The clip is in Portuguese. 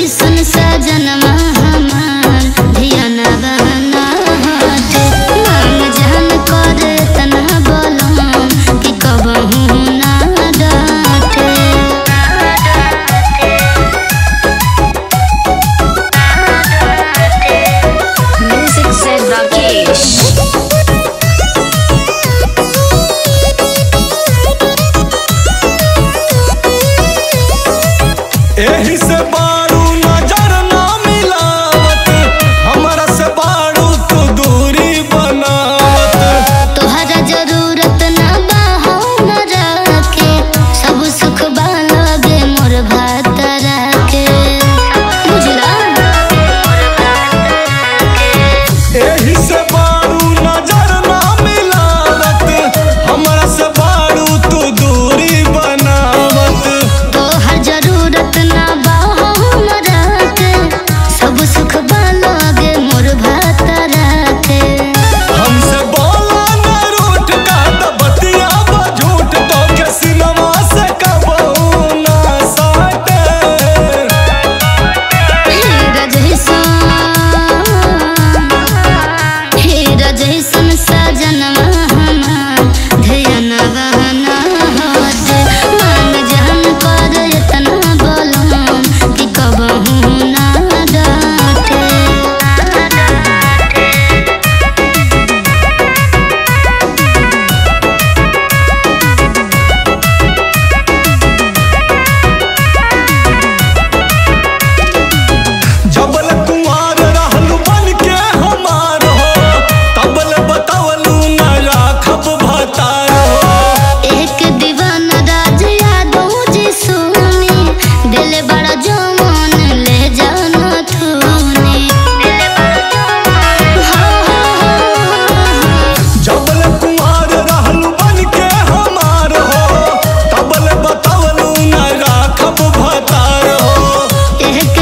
It's de ser barulho. Mahak